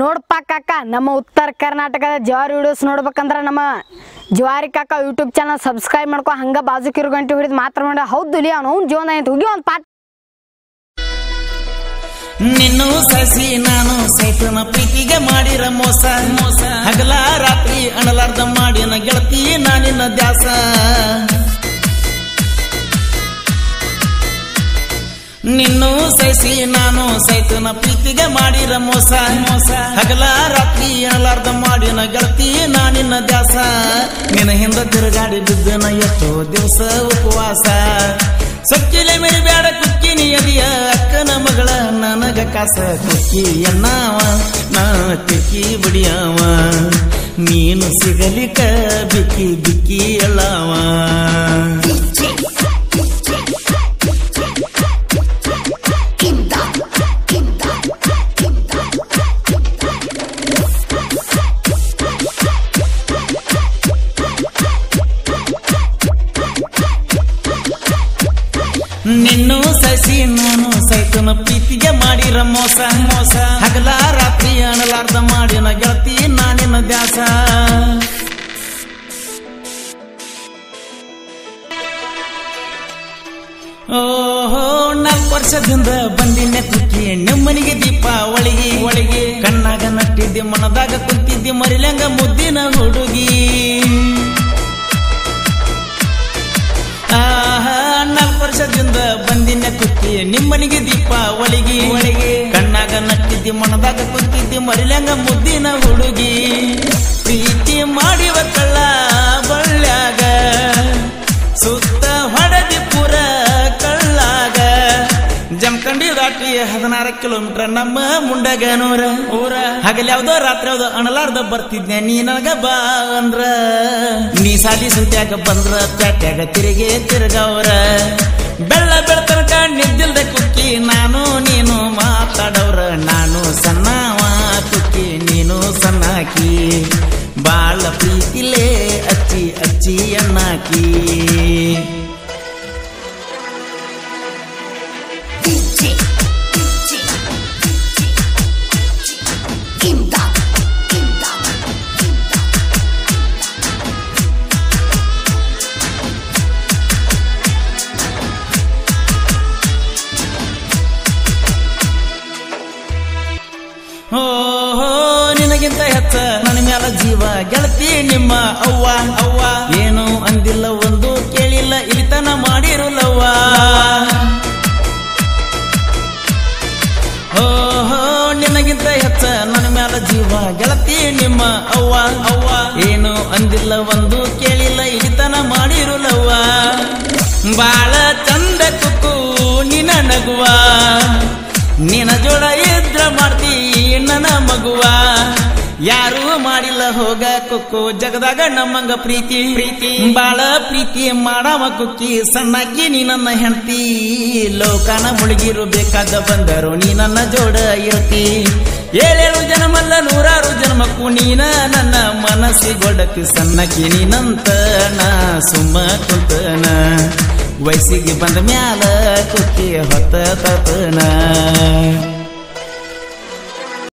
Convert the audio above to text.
ನೋಡ್ಪ ಕಾಕ, ನಮ್ಮ ಉತ್ತರ ಕರ್ನಾಟಕದ ಜವಾರಿ ವಿಡಿಯೋಸ್ ನೋಡ್ಬೇಕಂದ್ರೆ ನಮ್ಮ ಜವಾರಿ ಕಾಕ ಯೂಟ್ಯೂಬ್ ಚಾನಲ್ ಸಬ್ಸ್ಕ್ರೈಬ್ ಮಾಡ್ಕೊ, ಹಂಗ ಬಾಜು ಕಿರು ಗಂಟೆ ಹಿಡಿದು ಮಾತ್ರ ಮಾಡಿ ಹೌದು ಲೀ, ಅವ್ನು ಅವ್ನ ಜೀವನ ಆಯ್ತು. ಹೋಗಿ ಒಂದು ಪಾಠ. ನಿನ್ನು ಸಸಿ, ನಾನು ಸೈತನ ಪ್ರೀತಿಗೆ ಮಾಡಿರ ಮೋಸ. ಮೋಸ ಹಗಲ ರಾತ್ರಿ ಅಣಲಾರ್ದ ಮಾಡಿನ ಗೆಳತಿ ನಾನಿನ ದ್ಯಾಸ. ನಿನ್ನು ಸೈಸಿ ನಾನು ಸೈತನ ಪ್ರೀತಿಗೆ ಮಾಡಿರ ಮೋಸ. ಮೋಸ ಹಗಲ ರಾತ್ರಿ ಅಣಲಾರ್ದ ಮಾಡಿನ ಗೆಳತಿ ನಾನಿನ ದಾಸ ನಿನ್ನ ಹಿಂದ ತಿರುಗಾಡಿ ಬಿದ್ದನ ಎಷ್ಟೋ ದಿವಸ ಉಪವಾಸ. ಸೊಕ್ಕಿಲೆ ಮೆರಿಬ್ಯಾಡ ಕುಕ್ಕಿ ನಿಯದಿಯ ಅಕ್ಕನ ಮಗಳ, ನನಗ ಕಾಸ ಕುಕ್ಕಿ ಎನ್ನಾವ, ನಾ ತಿಕ್ಕಿ ಬಿಡಿಯವ. ನೀನು ಸಿಗಲಿಕ ಬಿಕ್ಕಿ ಬಿಕ್ಕಿ ಎಳ್ಳವ ನಿನ್ನು ಸಸಿ ನಾನು ಸೈತನ ಪ್ರೀತಿಗೆ ಮಾಡಿರ ಮೋಸ ಮೋಸ. ಹಗಲ ರಾತ್ರಿ ಅನಲಾರ್ದ ಮಾಡಿನ ಗೆಳತಿ ನಾನಿನ ದ್ಯಾಸ. ಓಹೋ ನಾಲ್ಕು ವರ್ಷದಿಂದ ಬಂದಿನ ಕುಕ್ಕಿ ನಿಮ್ಮನಿಗೆ ದೀಪ ಒಳಗಿ ಒಳಗಿ ಕಣ್ಣಾಗ ನಟ್ಟಿದ್ದೆ ಮನದಾಗ ಕುಂತಿದ್ದೆ ಮರಿಲಂಗ ಮುದ್ದಿನ ಹುಡುಗಿ. ವರ್ಷದಿಂದ ಬಂದಿನ ಕುತ್ತಿ ನಿಮ್ಮನಿಗೆ ದೀಪ ಒಳಗಿ. ಒಳಗಿ ಕಣ್ಣಾಗ ನಟ್ಟಿದ್ದಿ ಮನದಾಗ ಕುಂತಿದ್ದಿ ಮರಿಲಂಗ ಮುದ್ದಿನ ಹುಡುಗಿ. ಪ್ರೀತಿ ಮಾಡಿವ ಕಳ್ಳ ಬಳ್ಳಾಗ ಸುತ್ತ ಹೊಡೆದಿ ಪುರ ಕಳ್ಳಾಗ. ಜಮಖಂಡಿ ರಾತ್ರಿ ಹದಿನಾರು ಕಿಲೋಮೀಟರ್ ನಮ್ಮ ಮುಂಡಗನೂರ ಊರ. ಹಗಲ್ ಯಾವ್ದೋ ರಾತ್ರಿ ಯಾವ್ದೋ ಅಣಲಾರ್ದ ಬರ್ತಿದ್ನೆ ನೀ ನನಗ ಬಾ ಅಂದ್ರ. ನೀ ಸಾಲಿ ಸುತ್ಯಾಗ ಬಂದ್ರ ಪ್ಯಾಟ್ಯಾಗ ತಿರುಗಿ ತಿರುಗವ್ರ. ಬೆಳ್ಳ ಬೆಳತನಕ ನಿದ್ದಿಲ್ದ ಕುಕ್ಕಿ, ನಾನು ನೀನು ಮಾತಾಡವ್ರ, ನಾನು ಸಣ್ಣವ ಕುಕ್ಕಿ, ನೀನು ಸಣ್ಣಾಕಿ. ಬಾಳ ಪ್ರೀತಿಲೇ ಅಚ್ಚಿ ಅಚ್ಚಿ ಅಣ್ಣಾಕಿ ನಿನಗಿಂತ ಹೆಚ್ಚ ನನ್ನ ಮ್ಯಾಲ ಜೀವ. ಗೆಳತಿ ನಿಮ್ಮ ಅವ್ವ ಅವ್ವ. ಏನು ಅಂದಿಲ್ಲ, ಒಂದು ಕೇಳಿಲ್ಲ ಇಲ್ಲಿತನ ಮಾಡಿರುಲ್ಲವ್ವ ಓಹೋ ನಿನಗಿಂತ ಹೆಚ್ಚ ನನ್ನ ಮ್ಯಾಲ ಜೀವ. ಗೆಳತಿ ನಿಮ್ಮ ಅವ್ವ ಅವ್ವ. ಏನು ಅಂದಿಲ್ಲ, ಒಂದು ಕೇಳಿಲ್ಲ ಇಲ್ಲಿತನ ಮಾಡಿರುಲ್ಲವ್ವ ಬಾಳ ಚಂದ ಕುಕ್ಕು, ನಿನ ನಗುವ. ಮಾಡಿಲ್ಲ ಹೋಗ ಕುಕ್ಕು ಜಗದಾಗ ನಮ್ಮಂಗ ಪ್ರೀತಿ. ಪ್ರೀತಿ. ಬಾಳ ಪ್ರೀತಿ ಮಾಡವ ಕುಕ್ಕಿ ಸಣ್ಣಕ್ಕಿ ನೀ ನನ್ನ ಹೆಂಡತಿ. ಲೋಕನ ಮುಳುಗಿರು ಬೇಕಾದ ಬಂದರು ನೀ ನನ್ನ ಜೋಡ ಇರ್ತಿ ಏಳೇಳು ಜನಮಲ್ಲ ನೂರಾರು ಜನ್ಮಕ್ಕೂ ನೀನ ನನ್ನ ಮನಸ್ಸಿಗೊಡತಿ. ಸಣ್ಣಕ್ಕಿ ನೀನಂತ ನಾ ಸುಮ್ಮ ಕುಂತನ. ವಯಸ್ಸಿಗೆ ಬಂದ ಮ್ಯಾಲ ಕುಕ್ಕಿ ಹೊತ್ತ ತತನ